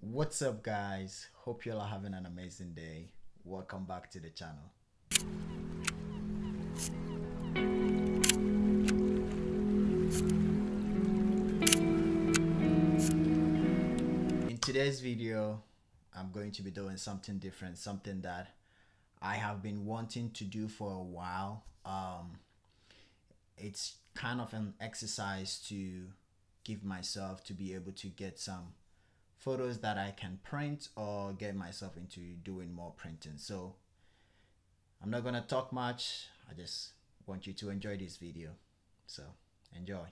What's up, guys? Hope you all are having an amazing day. Welcome back to the channel. In today's video, I'm going to be doing something different, something that I have been wanting to do for a while. Um, it's kind of an exercise to give myself to be able to get some photos that I can print or get myself into doing more printing. So I'm not gonna talk much. I just want you to enjoy this video. So enjoy.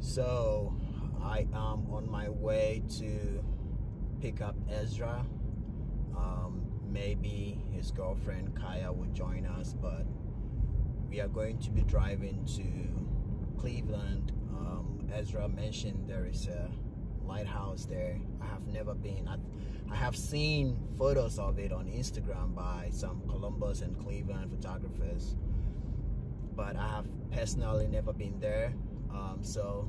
So I am on my way to pick up Ezra. Um, maybe his girlfriend Kaya will join us, but we are going to be driving to Cleveland. Um, Ezra mentioned there is a lighthouse there. I have never been. I, I have seen photos of it on Instagram by some Columbus and Cleveland photographers, but I have personally never been there. Um, so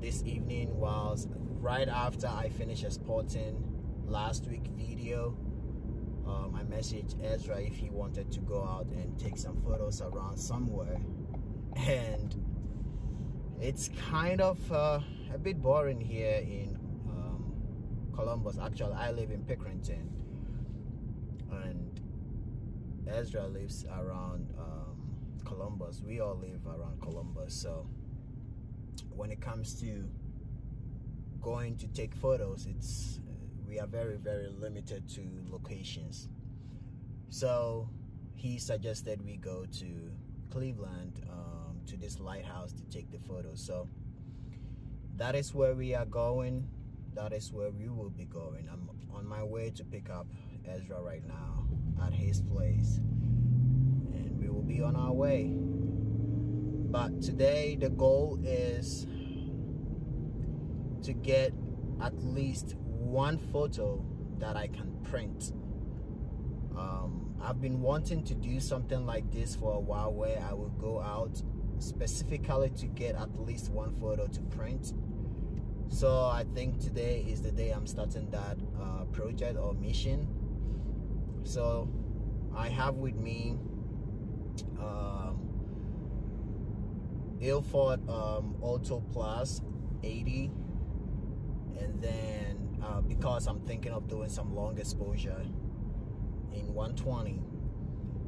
this evening was right after I finished exporting last week video. Um, I messaged Ezra if he wanted to go out and take some photos around somewhere, and it's kind of uh, a bit boring here in um, Columbus. Actually, I live in Pickerington, and Ezra lives around um, Columbus. We all live around Columbus, so when it comes to going to take photos, it's we are very very limited to locations. So he suggested we go to Cleveland um, to this lighthouse to take the photos. So that is where we are going. That is where we will be going. I'm on my way to pick up Ezra right now at his place, and we will be on our way. But today the goal is to get at least one photo that I can print. Um, I've been wanting to do something like this for a while where I will go out specifically to get at least one photo to print. So I think today is the day I'm starting that uh, project or mission. So I have with me um, Ilford um, Ortho Plus 80 and then uh, because I'm thinking of doing some long exposure in 120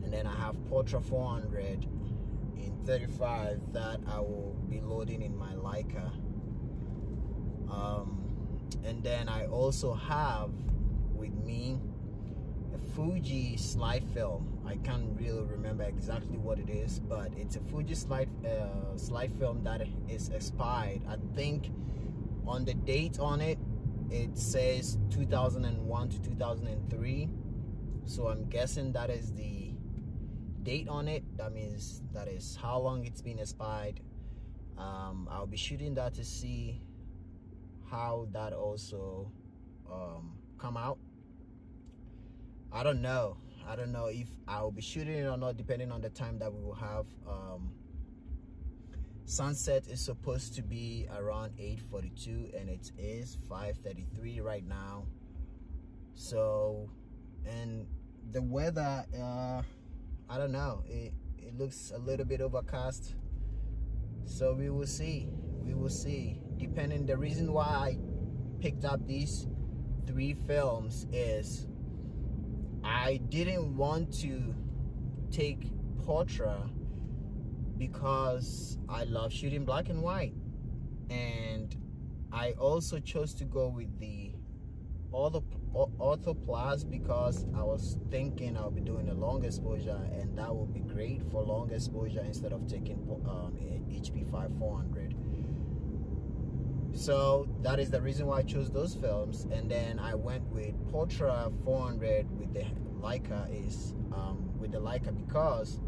and then I have Portra 400 in 35 that I will be loading in my Leica um, and then I also have with me a Fuji slide film. I can't really remember exactly what it is but it's a Fuji slide uh, slide film that is expired. I think on the date on it it says 2001 to 2003 so I'm guessing that is the date on it. That means that is how long it's been expired. Um, I'll be shooting that to see how that also um, come out? I don't know. I don't know if I'll be shooting it or not depending on the time that we will have. Um, sunset is supposed to be around 8:42 and it is 5:33 right now. So and the weather uh I don't know. It it looks a little bit overcast. So we will see. We will see depending the reason why I picked up these three films is I didn't want to take Portra because I love shooting black and white. And I also chose to go with the Ortho Plus because I was thinking I'll be doing a long exposure and that would be great for long exposure instead of taking um, HP5 400 so that is the reason why I chose those films and then I went with Portra 400 with the Leica is um, with the Leica because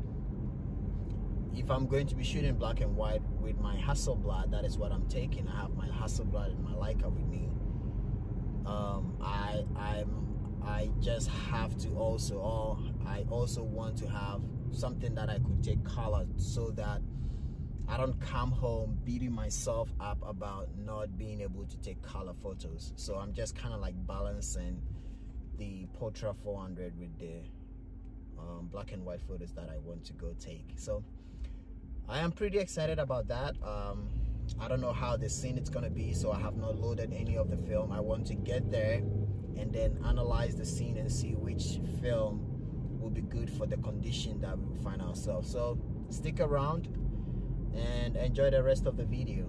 if I'm going to be shooting black and white with my Hasselblad, that is what I'm taking. I have my Hasselblad and my Leica with me. Um, I I'm I just have to also, or I also want to have something that I could take color so that I don't come home beating myself up about not being able to take color photos. So I'm just kind of like balancing the Portra 400 with the um, black and white photos that I want to go take. So I am pretty excited about that. Um, I don't know how the scene is gonna be, so I have not loaded any of the film. I want to get there and then analyze the scene and see which film will be good for the condition that we find ourselves. So stick around and enjoy the rest of the video.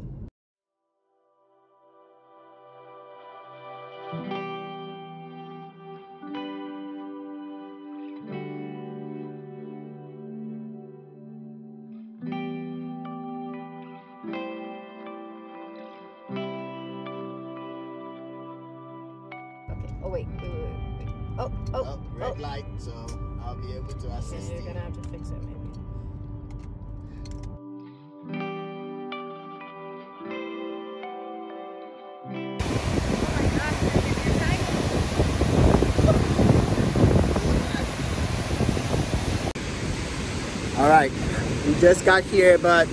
Oh wait, wait, wait, wait. Oh, oh, Oh, red oh. light, so I'll be able to Okay, assist you're gonna have to fix it maybe. Just got here, but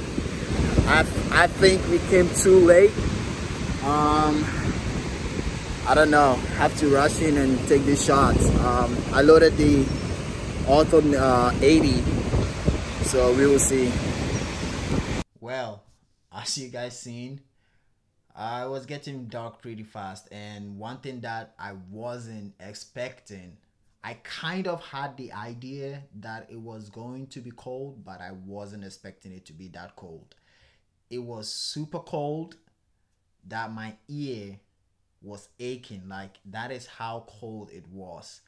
I I think we came too late. Um, I don't know. Have to rush in and take these shots. Um, I loaded the Ortho uh, 80, so we will see. Well, as you guys seen, I was getting dark pretty fast, and one thing that I wasn't expecting, I kind of had the idea that it was going to be cold, but I wasn't expecting it to be that cold. It was super cold that my ear was aching. Like, that is how cold it was.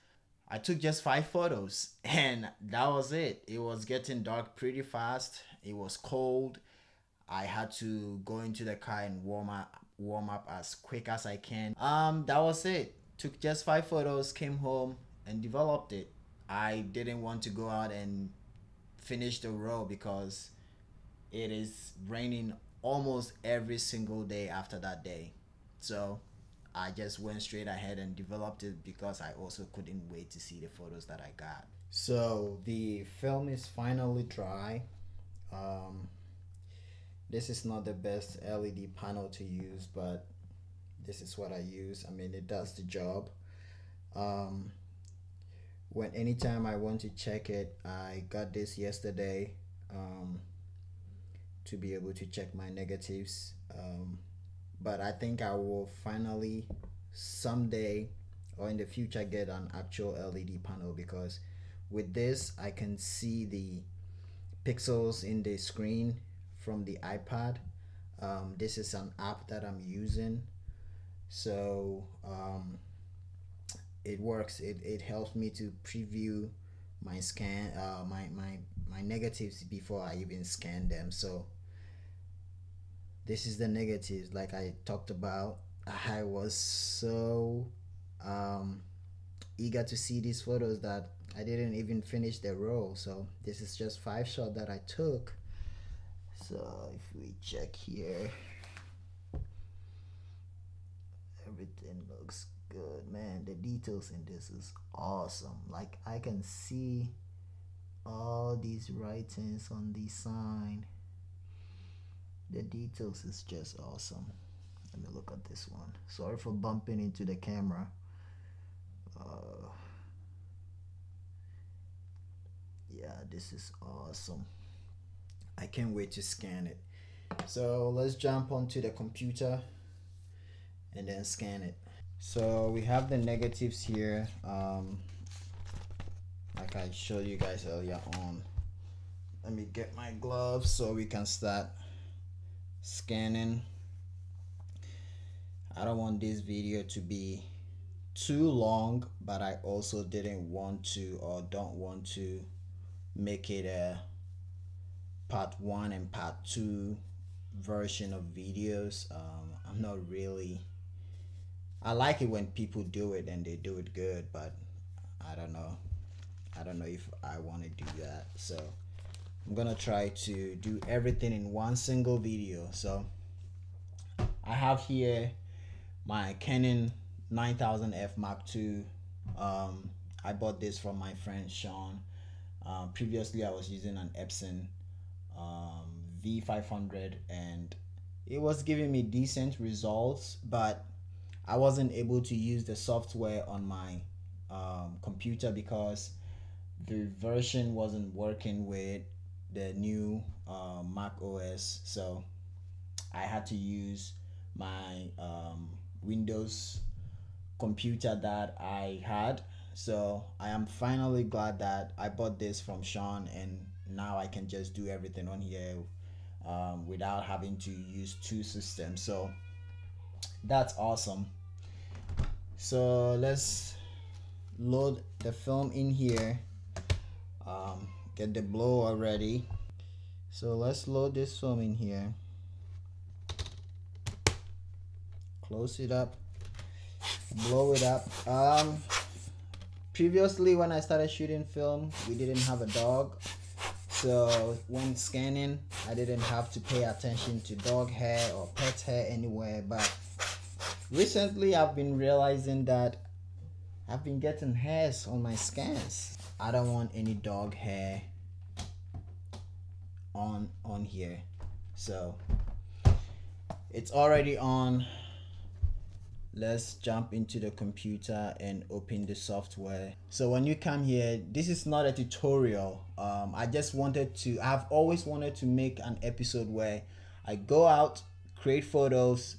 I took just five photos and that was it. It was getting dark pretty fast. It was cold. I had to go into the car and warm up warm up as quick as I can. Um that was it. Took just five photos, came home and developed it. I didn't want to go out and finish the row because it is raining almost every single day after that day. So I just went straight ahead and developed it because I also couldn't wait to see the photos that I got. So the film is finally dry. Um, this is not the best LED panel to use, but this is what I use. I mean, it does the job. Um, when anytime I want to check it, I got this yesterday um, to be able to check my negatives. Um, but I think I will finally someday or in the future get an actual LED panel because with this I can see the pixels in the screen from the iPad. Um, this is an app that I'm using, so um, it works. It, it helps me to preview my scan, uh, my my my negatives before I even scan them. So this is the negatives like i talked about i was so um eager to see these photos that i didn't even finish the roll so this is just five shot that i took so if we check here everything looks good man. The details in this is awesome. Like i can see all these writings on the sign. The details is just awesome. Let me look at this one. Sorry for bumping into the camera. Uh, yeah this is awesome. I can't wait to scan it. So let's jump onto the computer and then scan it so we have the negatives here um, like i showed you guys earlier on. Let me get my gloves so we can start scanning. I don't want this video to be too long but I also didn't want to or don't want to make it a part one and part two version of videos. Um, I'm not really I like it when people do it and they do it good but I don't know. I don't know if I want to do that so I'm gonna try to do everything in one single video. So I have here my Canon 9000F Mark II um, I bought this from my friend Sean. Um, previously I was using an Epson um, V500 and it was giving me decent results, but I wasn't able to use the software on my um, computer because the version wasn't working with the new uh, Mac OS. So I had to use my um, Windows computer that I had. So I am finally glad that I bought this from Sean and now I can just do everything on here um, without having to use two systems. So that's awesome. So let's load the film in here. Um, get the blower ready. So let's load this film in here. Close it up. Blow it up. Um, previously when I started shooting film, we didn't have a dog so when scanning, I didn't have to pay attention to dog hair or pet hair anywhere. But recently, I've been realizing that I've been getting hairs on my scans. I don't want any dog hair on on here. So it's already on let's jump into the computer and open the software so when you come here this is not a tutorial um, i just wanted to i've always wanted to make an episode where i go out create photos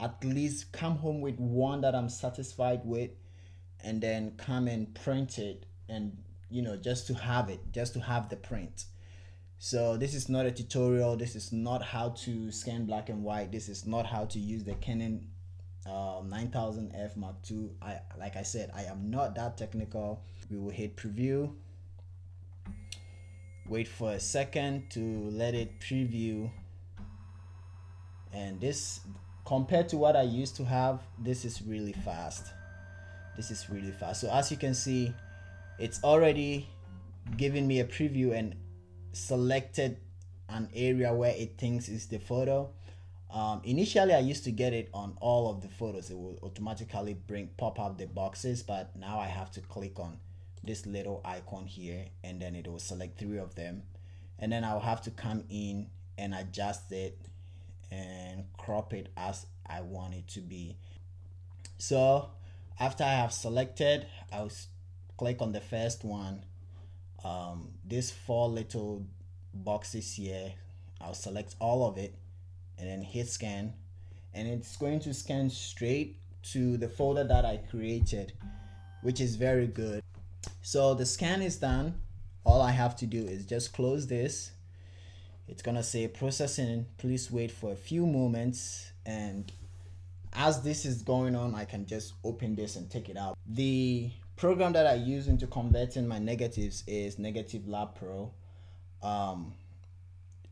at least come home with one that i'm satisfied with and then come and print it and you know just to have it just to have the print so this is not a tutorial this is not how to scan black and white this is not how to use the canon um, 9000F Mark II. I like I said, I am not that technical. We will hit preview. Wait for a second to let it preview. And this, compared to what I used to have, this is really fast. This is really fast. So as you can see, it's already giving me a preview and selected an area where it thinks is the photo um, initially, I used to get it on all of the photos. It will automatically bring pop up the boxes, but now I have to click on this little icon here and then it will select three of them. And then I'll have to come in and adjust it and crop it as I want it to be. So after I have selected, I'll click on the first one. Um, these four little boxes here, I'll select all of it and then hit scan and it's going to scan straight to the folder that I created which is very good so the scan is done all I have to do is just close this it's gonna say processing please wait for a few moments and as this is going on I can just open this and take it out the program that I use into converting my negatives is Negative Lab Pro um,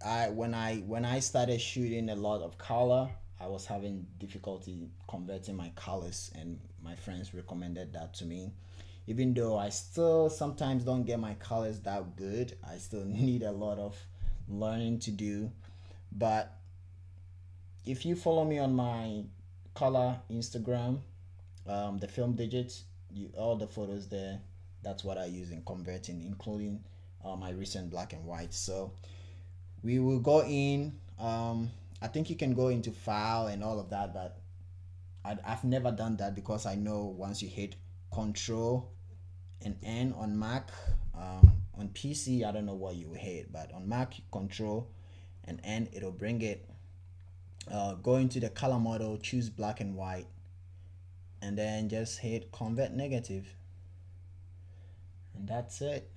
I when I when I started shooting a lot of color, I was having difficulty converting my colors, and my friends recommended that to me. Even though I still sometimes don't get my colors that good, I still need a lot of learning to do. But if you follow me on my color Instagram, um, the film digits, you all the photos there, that's what I use in converting, including uh, my recent black and white. So we will go in um i think you can go into file and all of that but I, i've never done that because i know once you hit control and n on mac um, on pc i don't know what you hit but on mac control and n it'll bring it uh, go into the color model choose black and white and then just hit convert negative. And that's it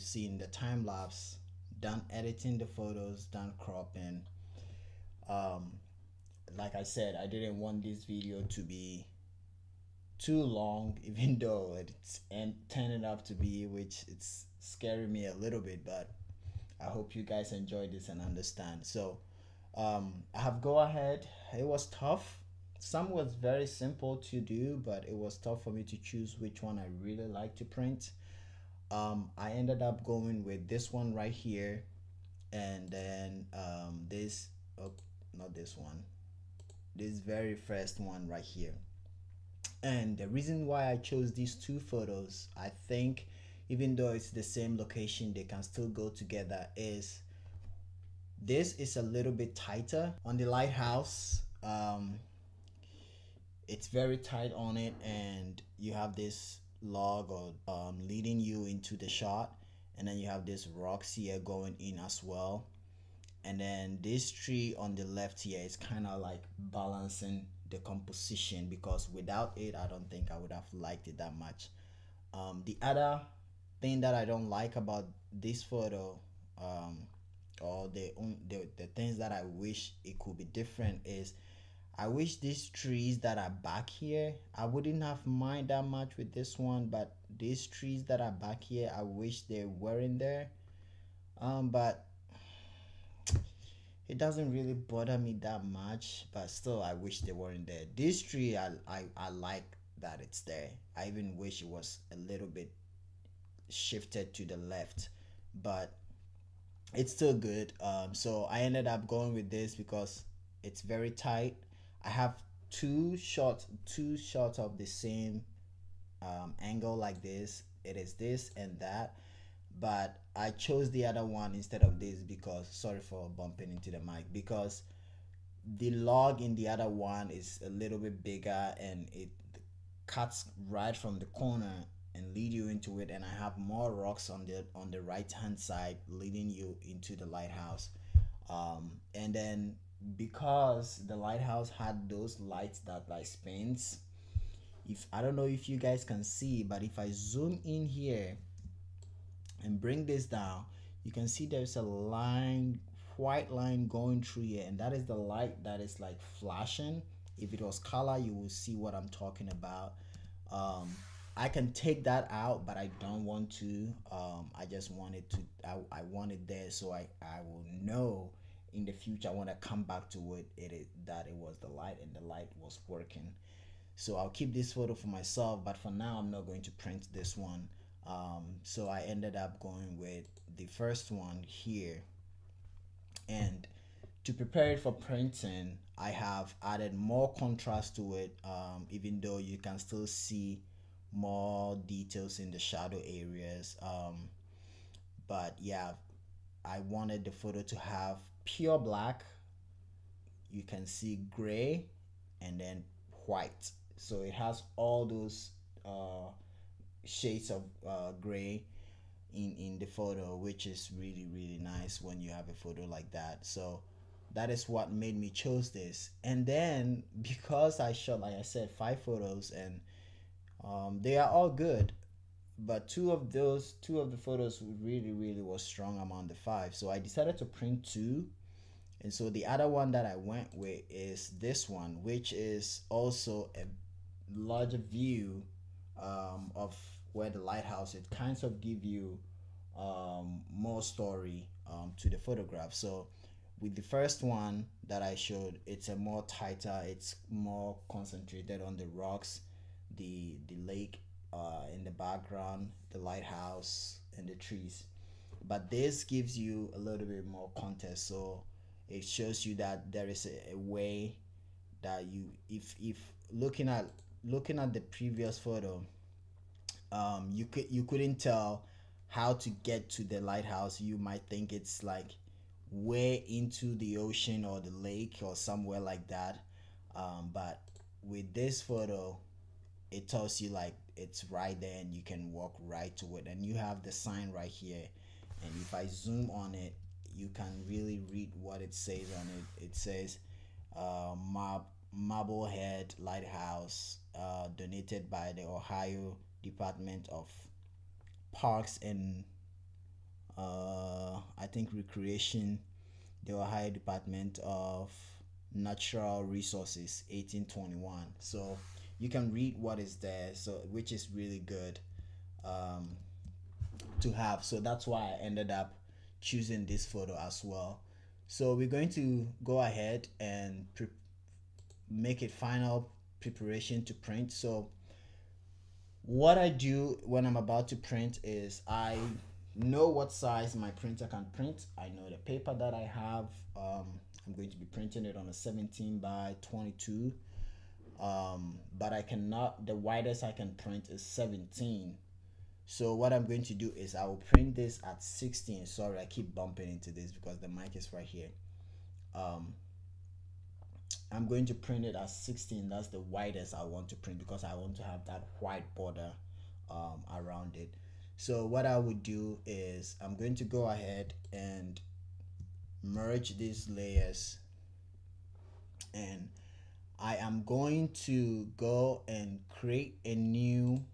as you see in the time lapse done editing the photos done cropping um like i said i didn't want this video to be too long even though it's and turning up to be which it's scaring me a little bit but i hope you guys enjoy this and understand. So um i have go ahead. It was tough. Some was very simple to do but it was tough for me to choose which one i really like to print um i ended up going with this one right here and then um this oh not this one this very first one right here. And the reason why i chose these two photos i think even though it's the same location they can still go together is this is a little bit tighter on the lighthouse. Um, it's very tight on it and you have this log or um, leading you into the shot. And then you have this rocks here going in as well. And then this tree on the left here is kind of like balancing the composition because without it i don't think i would have liked it that much. Um, the other thing that i don't like about this photo um, or the, the the things that i wish it could be different is I wish these trees that are back here, I wouldn't have mind that much with this one, but these trees that are back here, I wish they weren't there. Um, but it doesn't really bother me that much, but still, I wish they weren't there. This tree, I, I, I like that it's there. I even wish it was a little bit shifted to the left, but it's still good. Um, so I ended up going with this because it's very tight I have two shots, two shots of the same um, angle like this. It is this and that, but I chose the other one instead of this because sorry for bumping into the mic because the log in the other one is a little bit bigger and it cuts right from the corner and lead you into it and I have more rocks on the on the right hand side leading you into the lighthouse um, and then because the lighthouse had those lights that like spins if i don't know if you guys can see but if i zoom in here and bring this down you can see there's a line white line going through here and that is the light that is like flashing. If it was color you will see what i'm talking about. Um, i can take that out but i don't want to. Um, i just wanted to I, I want it there so i i will know in the future I want to come back to it, it is that it was the light and the light was working. So I'll keep this photo for myself but for now I'm not going to print this one. Um, so I ended up going with the first one here. And to prepare it for printing I have added more contrast to it um, even though you can still see more details in the shadow areas. Um, but yeah I wanted the photo to have pure black you can see gray and then white. So it has all those uh, shades of uh, gray in in the photo which is really really nice when you have a photo like that. So that is what made me chose this. And then because i shot like i said five photos and um, they are all good but two of those two of the photos really really was strong among the five. So i decided to print two. And so the other one that i went with is this one which is also a larger view um, of where the lighthouse it kinds of give you um, more story um, to the photograph. So with the first one that i showed it's a more tighter it's more concentrated on the rocks the the lake uh, in the background, the lighthouse, and the trees. But this gives you a little bit more context, so it shows you that there is a, a way that you, if if looking at looking at the previous photo, um, you could you couldn't tell how to get to the lighthouse. You might think it's like way into the ocean or the lake or somewhere like that. Um, but with this photo, it tells you like it's right there and you can walk right to it. And you have the sign right here. And if i zoom on it you can really read what it says on it. It says uh, Mar- marblehead lighthouse uh, donated by the ohio department of parks and uh, I think recreation, the Ohio Department of Natural Resources, 1821. So you can read what is there, so which is really good um, to have. So that's why I ended up choosing this photo as well. So we're going to go ahead and make it final preparation to print. So what I do when I'm about to print is I know what size my printer can print. I know the paper that I have. Um, I'm going to be printing it on a 17 by 22. Um, but I cannot, the widest I can print is 17. So what I'm going to do is I will print this at 16. Sorry, I keep bumping into this because the mic is right here. Um, I'm going to print it at 16 that's the widest I want to print because I want to have that white border um, around it so what I would do is I'm going to go ahead and merge these layers and I am going to go and create a new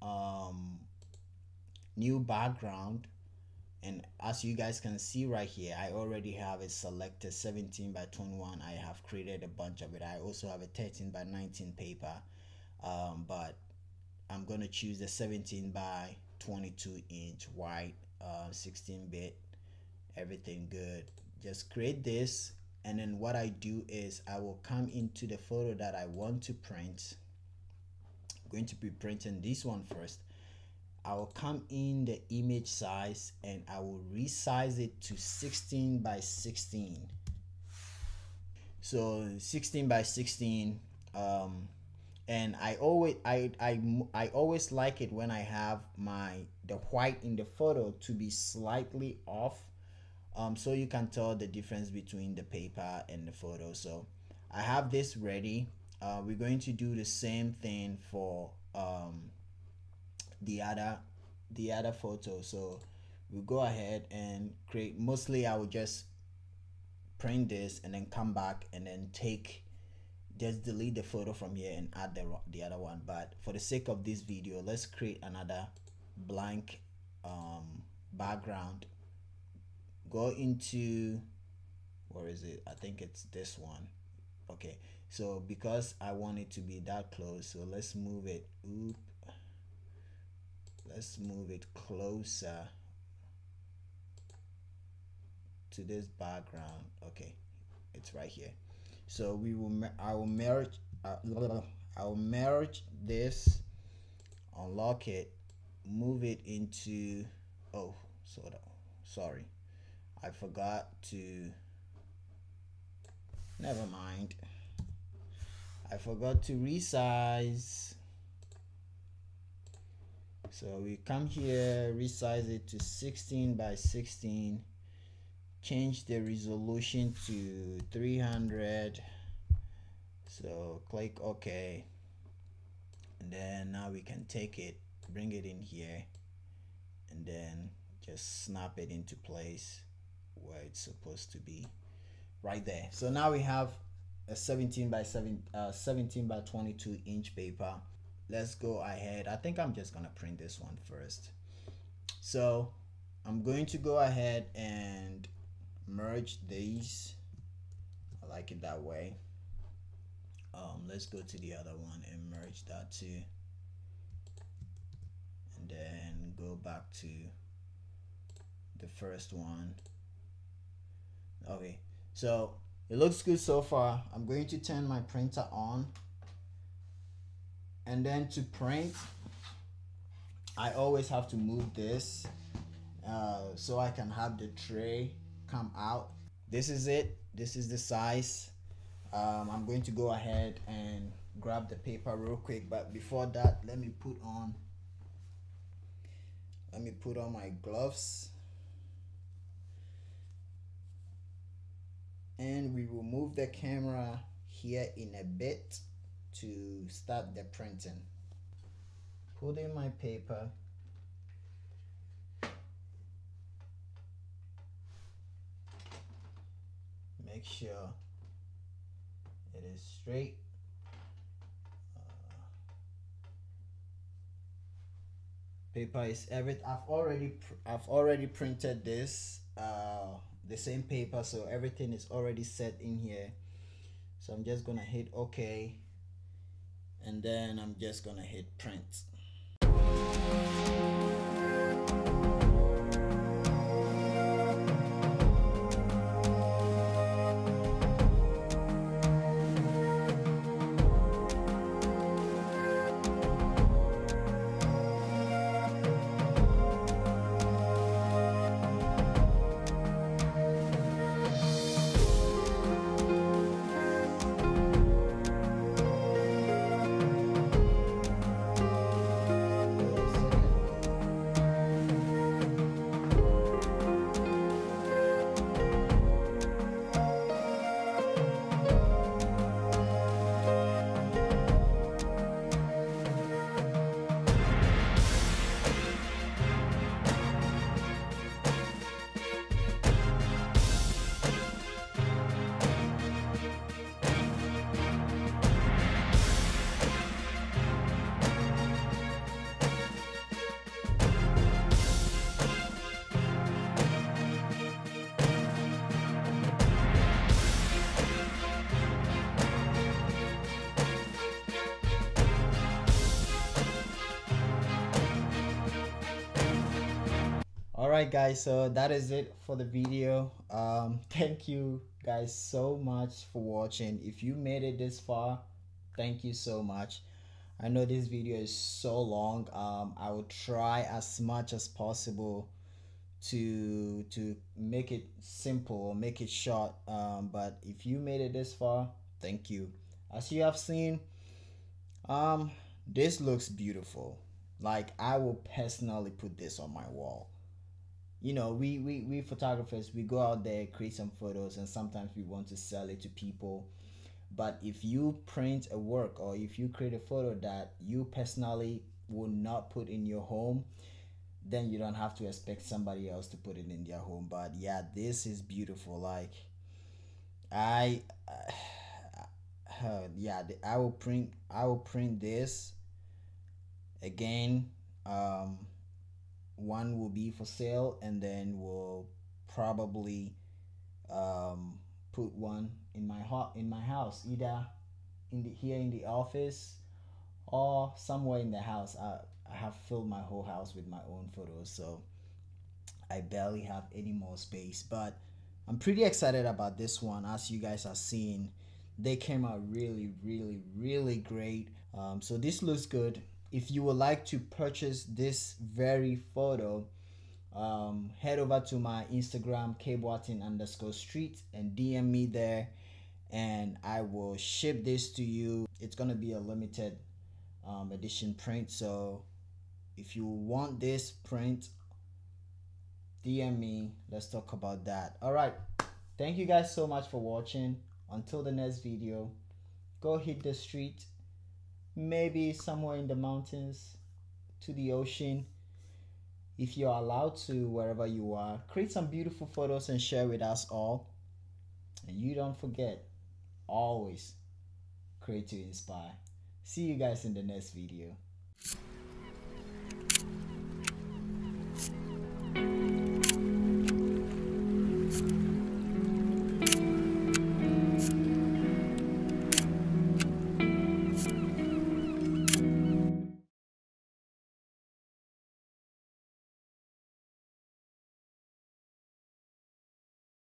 um, new background. And as you guys can see right here i already have it selected 17 by 21 i have created a bunch of it. I also have a 13 by 19 paper. Um, but i'm to choose the 17 by 22 inch white uh, 16 bit. Everything good. Just create this and then what i do is i will come into the photo that i want to print. I'm going to be printing this one first. I will come in the image size and I will resize it to 16 by 16 so 16 by 16 um, and I always I, I I always like it when I have my the white in the photo to be slightly off um, so you can tell the difference between the paper and the photo. So I have this ready. Uh, we're going to do the same thing for um, the other the other photo. So we'll go ahead and create mostly I will just print this and then come back and then take just delete the photo from here and add the, the other one. But for the sake of this video let's create another blank um, background go into where is it? I think it's this one. Okay so because I want it to be that close so let's move it oop let's move it closer to this background. Okay it's right here. So we will I will merge uh, I will merge this unlock it move it into oh sort of sorry I forgot to never mind. I forgot to resize. So we come here resize it to 16 by 16 change the resolution to 300 so click ok. And then now we can take it bring it in here. And then just snap it into place where it's supposed to be right there. So now we have a 17 by 7 uh, 17 by 22 inch paper. Let's go ahead. I think I'm just gonna print this one first. So I'm going to go ahead and merge these. I like it that way. Um, let's go to the other one and merge that too. And then go back to the first one okay so it looks good so far. I'm going to turn my printer on. And then to print I always have to move this uh, so I can have the tray come out. This is it. This is the size. Um, I'm going to go ahead and grab the paper real quick. But before that let me put on let me put on my gloves and we will move the camera here in a bit to start the printing. Put in my paper. Make sure it is straight. Uh, paper is everything i've already i've already printed this uh the same paper so everything is already set in here. So i'm just gonna hit ok and then i'm just gonna hit print right guys so that is it for the video. Um thank you guys so much for watching. If you made it this far thank you so much. I know this video is so long. Um i will try as much as possible to to make it simple or make it short. Um but if you made it this far thank you. As you have seen um this looks beautiful. Like i will personally put this on my wall you know we, we we photographers we go out there create some photos and sometimes we want to sell it to people. But if you print a work or if you create a photo that you personally will not put in your home then you don't have to expect somebody else to put it in their home. But yeah this is beautiful. Like i uh, yeah i will print i will print this again um one will be for sale and then we'll probably um, put one in my hot in my house either in the here in the office or somewhere in the house. I, I have filled my whole house with my own photos so I barely have any more space but I'm pretty excited about this one. As you guys are seeing they came out really really really great. Um, so this looks good if you would like to purchase this very photo um, head over to my instagram kboateng underscore street and dm me there and i will ship this to you. It's gonna be a limited um, edition print so if you want this print dm me. Let's talk about that. All right thank you guys so much for watching. Until the next video go hit the street maybe somewhere in the mountains to the ocean. If you're allowed to wherever you are create some beautiful photos and share with us all. And you don't forget always create to inspire. See you guys in the next video